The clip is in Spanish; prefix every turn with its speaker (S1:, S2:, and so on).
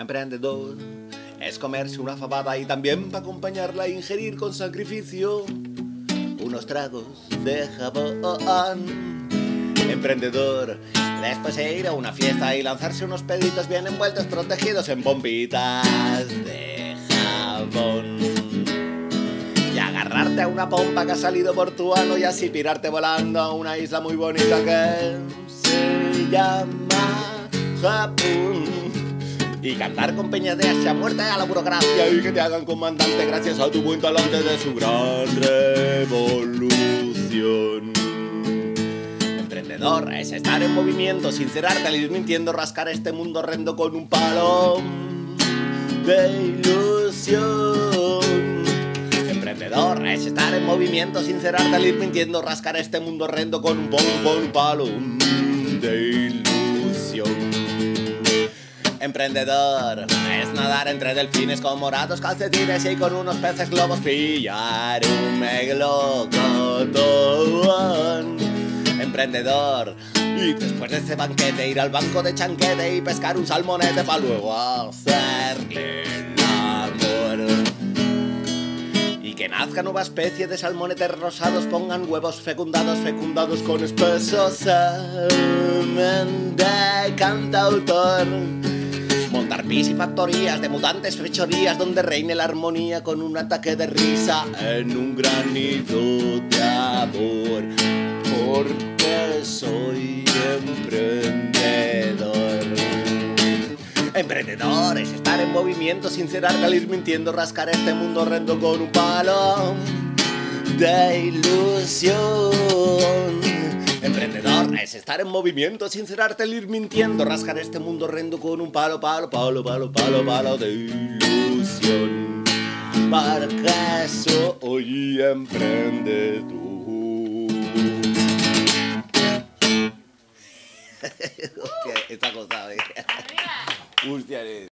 S1: Emprendedor es comerse una fabada y también para acompañarla ingerir con sacrificio unos tragos de jabón. Emprendedor, después de ir a una fiesta y lanzarse unos peditos bien envueltos, protegidos en bombitas de jabón. Y agarrarte a una pompa que ha salido por tu ano y así pirarte volando a una isla muy bonita que se llama Japón. Y cantar con Peña de hacia muerte a la burocracia y que te hagan comandante gracias a tu buen talante de su gran revolución. Emprendedor es estar en movimiento, sincerarte ir mintiendo, rascar este mundo horrendo con un palo de ilusión. Emprendedor es estar en movimiento, sincerarte al ir mintiendo, rascar este mundo horrendo con un, palo de ilusión. Emprendedor es nadar entre delfines con morados calcetines y con unos peces globos pillar un meglocotón. Emprendedor y después de ese banquete ir al banco de chanquete y pescar un salmonete para luego hacerle el amor. Y que nazca nueva especie de salmonetes rosados, pongan huevos fecundados, fecundados con espeso semen de cantautor. Montar piscifactorías de mutantes fechorías donde reine la armonía con un ataque de risa en un granito de amor. Porque soy emprendedor. Emprendedor es estar en movimiento, sincerar, salir mintiendo, rascar este mundo horrendo con un palo de ilusión. Es estar en movimiento, sincerarte, el ir mintiendo, rascar este mundo horrendo con un palo, palo, palo, palo, palo, palo de ilusión. Porque soy emprendedor. Hostia, esta cosa, eh. Hostia, eh.